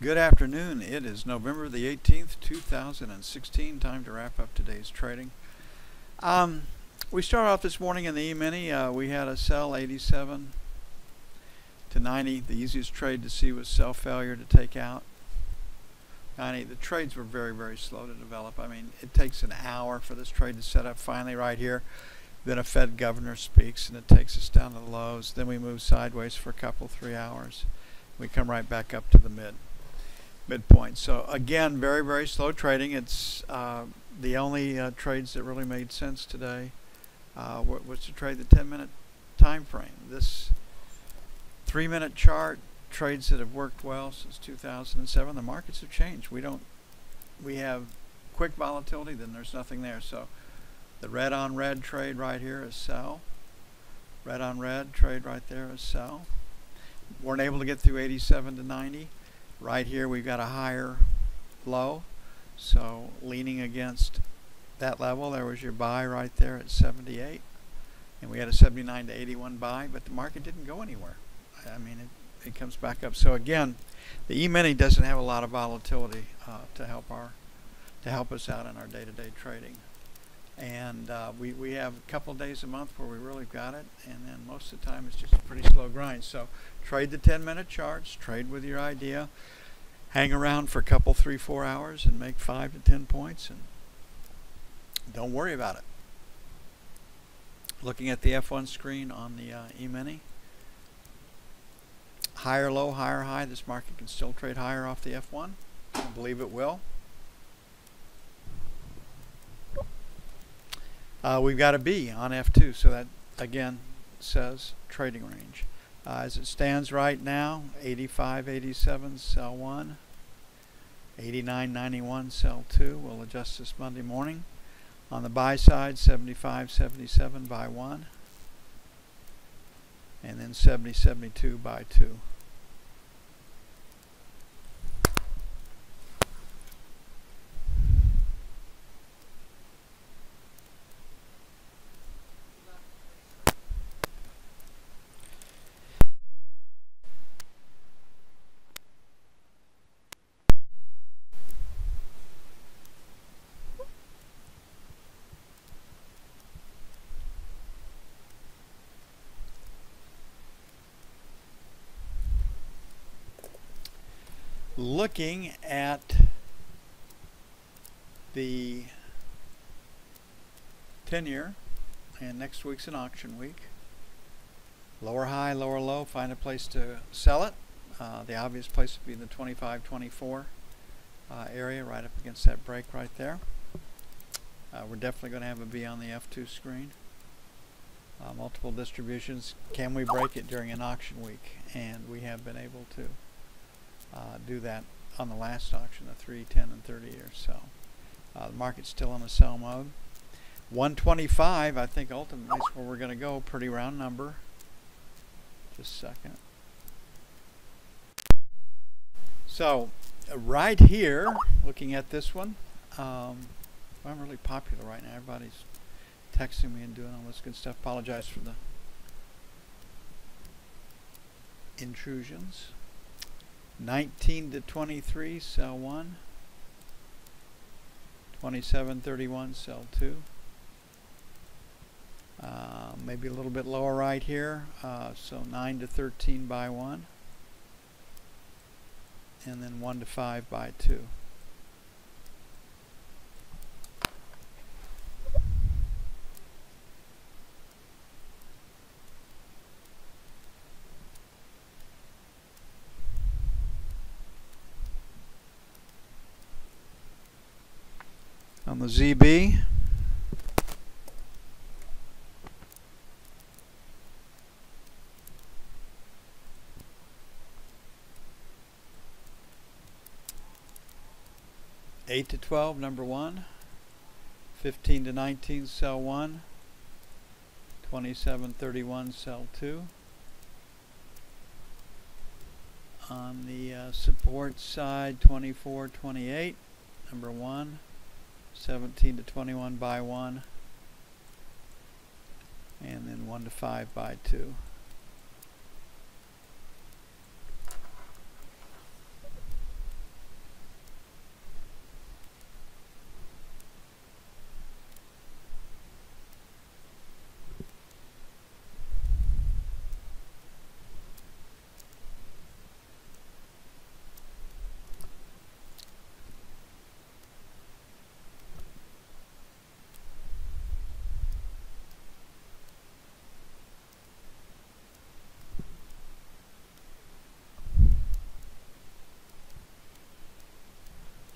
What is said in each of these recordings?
Good afternoon. It is November the 18th, 2016. Time to wrap up today's trading. Um, we started off this morning in the E-mini. Uh, we had a sell 87 to 90. The easiest trade to see was sell failure to take out. 90. The trades were very, very slow to develop. I mean, it takes an hour for this trade to set up finally right here. Then a Fed governor speaks and it takes us down to the lows. Then we move sideways for a couple, three hours. We come right back up to the mid midpoint. So again, very, very slow trading. It's uh, the only uh, trades that really made sense today uh, was to trade the 10-minute time frame. This three-minute chart trades that have worked well since 2007. The markets have changed. We don't. We have quick volatility. Then there's nothing there. So the red on red trade right here is sell. Red on red trade right there is sell. Weren't able to get through 87 to 90 right here we've got a higher low. So leaning against that level there was your buy right there at 78 and we had a 79 to 81 buy but the market didn't go anywhere. I mean it, it comes back up. So again the E-mini doesn't have a lot of volatility uh, to help our to help us out in our day-to-day -day trading and uh, we, we have a couple days a month where we really got it and then most of the time it's just a pretty slow grind. So trade the 10 minute charts trade with your idea hang around for a couple three four hours and make five to ten points and don't worry about it. Looking at the F1 screen on the uh, E-mini higher low higher high this market can still trade higher off the F1 I believe it will Uh, we've got a B on F2, so that again says trading range. Uh, as it stands right now, 85, 87, sell 1. 89, 91, sell 2. We'll adjust this Monday morning. On the buy side, 75, 77, buy 1. And then 70, 72, buy 2. Looking at the 10 year and next week's an auction week. Lower high lower low find a place to sell it. Uh, the obvious place would be the 25 24 uh, area right up against that break right there. Uh, we're definitely going to have a B on the F2 screen. Uh, multiple distributions. Can we break it during an auction week? And we have been able to uh, do that on the last auction, the 3, 10, and 30 years. So uh, the market's still in a sell mode. 125, I think ultimately is where we're going to go. Pretty round number. Just a second. So right here, looking at this one, um, I'm really popular right now. Everybody's texting me and doing all this good stuff. Apologize for the intrusions. 19 to 23, sell 1. 27, 31, sell 2. Uh, maybe a little bit lower right here. Uh, so 9 to 13 buy 1. And then 1 to 5 buy 2. On the ZB. Eight to twelve, number one. Fifteen to nineteen, sell one. Twenty-seven thirty-one, sell two. On the uh, support side, twenty-four twenty-eight, number one. 17 to 21 buy 1 and then 1 to 5 buy 2.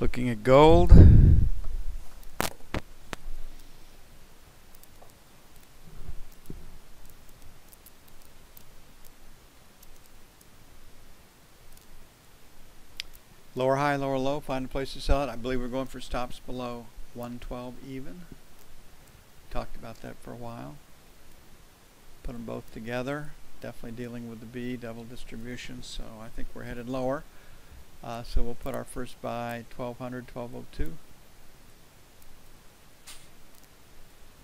Looking at gold. Lower high, lower low, find a place to sell it. I believe we're going for stops below 112 even. Talked about that for a while. Put them both together. Definitely dealing with the B, double distribution, so I think we're headed lower. Uh, so we'll put our first buy 1200, 1202.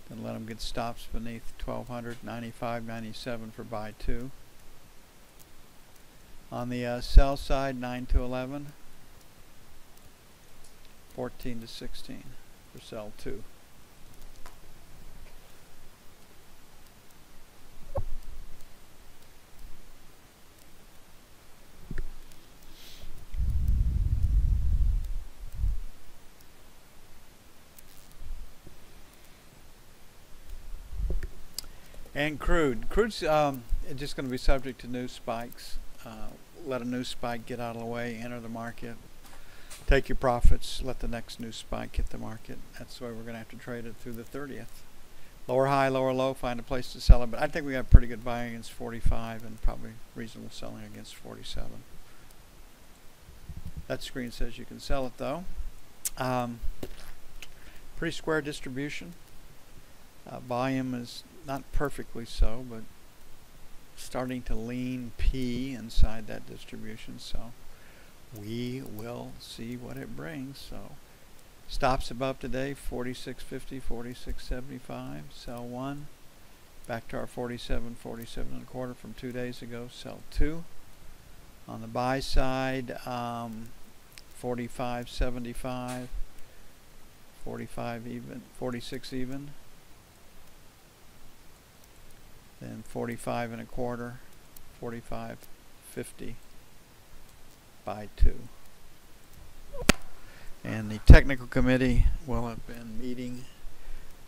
Then let them get stops beneath 1200, 95, 97 for buy 2. On the uh, sell side, 9 to 11. 14 to 16 for sell 2. And crude. Crude's um, just going to be subject to new spikes. Uh, let a new spike get out of the way, enter the market, take your profits, let the next new spike hit the market. That's the way we're going to have to trade it through the 30th. Lower high, lower low, find a place to sell it. But I think we got pretty good buying against 45 and probably reasonable selling against 47. That screen says you can sell it though. Um, pretty square distribution. Uh, volume is not perfectly so, but starting to lean P inside that distribution. So we will see what it brings. So stops above today 46.50, 46.75. Sell one. Back to our 47, 47 and a quarter from two days ago. Sell two. On the buy side, um, 45.75, 45 even, 46 even. Then 45 and a quarter, 45.50 buy 2. And the technical committee will have been meeting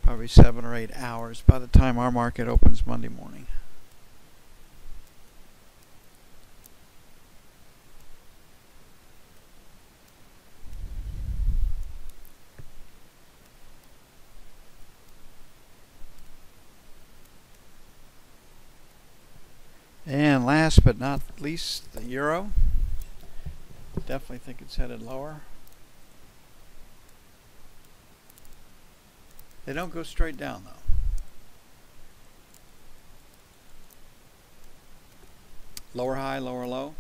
probably seven or eight hours by the time our market opens Monday morning. And last but not least, the euro. Definitely think it's headed lower. They don't go straight down though. Lower high, lower low.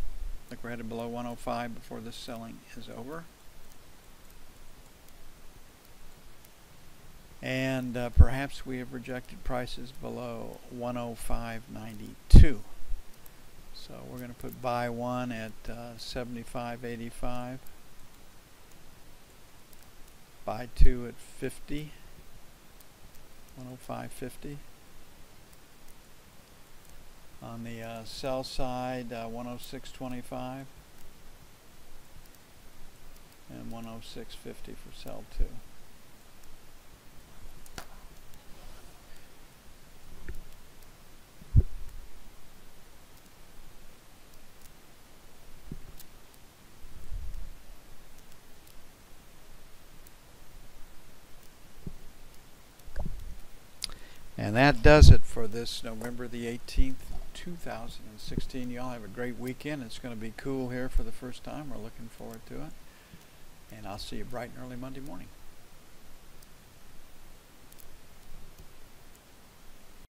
Think we're headed below 105 before this selling is over. And uh, perhaps we have rejected prices below 105.92. So we're going to put buy one at uh, 75.85. Buy two at 50. 105.50. On the uh, sell side, uh, 106.25 and 106.50 for sell two. And that does it for this November the 18th, 2016. You all have a great weekend. It's going to be cool here for the first time. We're looking forward to it. And I'll see you bright and early Monday morning.